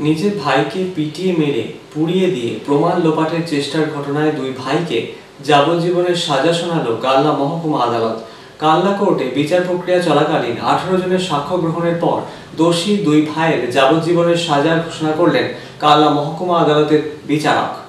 নিজের ভাইকে পিটিয়ে মেরে পুড়িয়ে দিয়ে প্রমাণ লোপাটের চেষ্টার ঘটনায় দুই ভাইকে যাবজ্জীবনের সাজা শোনাল কাল্লা মহকুমা আদালত। কাল্লা কোর্টে বিচার প্রক্রিয়া চলাকালীন আঠারো জনের সাক্ষ্য গ্রহণের পর দোষী দুই ভাইয়ের যাবজ্জীবনের সাজার ঘোষণা করলেন কাল্লা মহকুমা আদালতের বিচারক।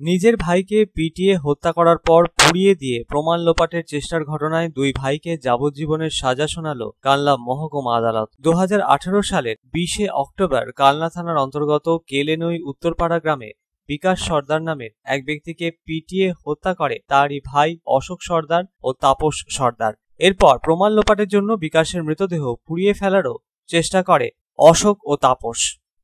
নিজের ভাইকে পিটিয়ে হত্যা করার পর পুড়িয়ে দিয়ে প্রমাণ লোপাটের চেষ্টার ঘটনায় দুই ভাইকে যাবজ্জীবনের সাজা শোনালো কালনা মহকুমা আদালত। দু হাজার আঠারো সালের বিশে অক্টোবর কালনা থানার অন্তর্গত কেলেনই উত্তরপাড়া গ্রামে বিকাশ সর্দার নামের এক ব্যক্তিকে পিটিয়ে হত্যা করে তারই ভাই অশোক সর্দার ও তাপস সর্দার। এরপর প্রমাণ লোপাটের জন্য বিকাশের মৃতদেহ পুড়িয়ে ফেলারও চেষ্টা করে অশোক ও তাপস।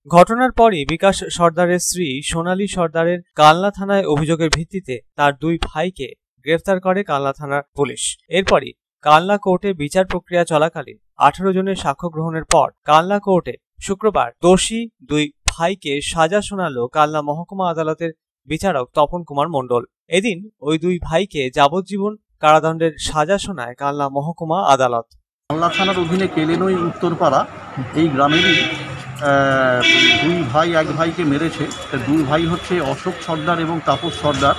ঘটনার পরই বিকাশ সর্দারের স্ত্রী সোনালী সর্দারের কালনা থানায় অভিযোগের ভিত্তিতে তার দুই ভাইকে গ্রেফতার করে কালনা থানার পুলিশ। এরপরই কালনা কোর্টে বিচার প্রক্রিয়া চলাকালীন আঠারো জনের সাক্ষ্য গ্রহণের পর কালনা কোর্টে শুক্রবার দোষী দুই ভাইকে সাজা শোনালো কালনা মহকুমা আদালতের বিচারক তপন কুমার মণ্ডল। এদিন ওই দুই ভাইকে যাবজ্জীবন কারাদণ্ডের সাজা শোনায় কালনা মহকুমা আদালত। কালনা থানার অধীনে কেলেনই উত্তরপাড়া এই গ্রামেরই দুই ভাই, এক ভাইকে মেরেছে। তা দুই ভাই হচ্ছে অশোক সর্দার এবং তাপস সর্দার।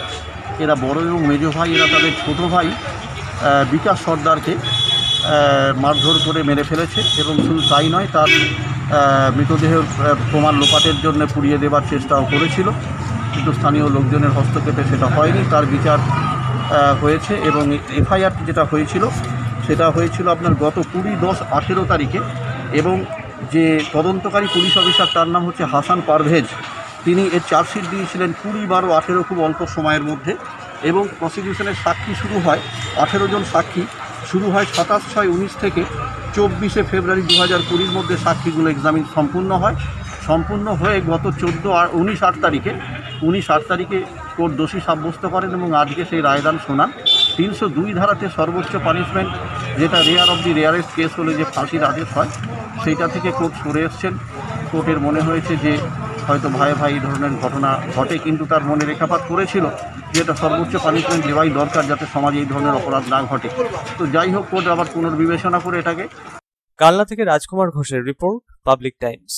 এরা বড় এবং মেজো ভাই, এরা তাদের ছোট ভাই বিকাশ সর্দারকে মারধর করে মেরে ফেলেছে এবং শুধু তাই নয়, তার মৃতদেহের প্রমাণ লোপাটের জন্য পুড়িয়ে দেবার চেষ্টাও করেছিল। কিন্তু স্থানীয় লোকজনের হস্তক্ষেপে সেটা হয়নি। তার বিচার হয়েছে এবং এফআইআর যেটা হয়েছিল, সেটা হয়েছিল আপনার গত কুড়ি দশ আঠেরো তারিখে এবং যে তদন্তকারী পুলিশ অফিসার, তার নাম হচ্ছে হাসান পারভেজ। তিনি এর চার্জশিট দিয়েছিলেন কুড়ি বারো আঠেরো খুব অল্প সময়ের মধ্যে এবং প্রসিকিউশনের সাক্ষী শুরু হয় আঠেরো জন সাক্ষী। শুরু হয় সাতাশ ছয় উনিশ থেকে চব্বিশে ফেব্রুয়ারি দু হাজার কুড়ির মধ্যে সাক্ষীগুলো এক্সামিন সম্পূর্ণ হয়। সম্পূর্ণ হয়ে গত চোদ্দ আর উনিশ আট তারিখে, উনিশ আট তারিখে কোর্ট দোষী সাব্যস্ত করেন এবং আজকে সেই রায়দান শোনান। তিনশো দুই ধারাতে সর্বোচ্চ পানিশমেন্ট যেটা rare of the rarest case হলে যে ফাঁসির আদেশ হয়। সেইটা থেকে কোর্ট সরে এসছেন। কোর্টের মনে হয়েছে যে হয়তো ভাই ভাই এই ধরনের ঘটনা ঘটে, কিন্তু তার মনে রেখাপাত করেছিল যে এটা সর্বোচ্চ পানিশমেন্ট দেওয়াই দরকার যাতে সমাজে এই ধরনের অপরাধ না ঘটে। তো যাই হোক, কোর্ট আবার পুনর্বিবেচনা করে এটাকে। কালনা থেকে রাজকুমার ঘোষের রিপোর্ট, পাবলিক টাইমস।